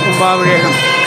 com o barulho.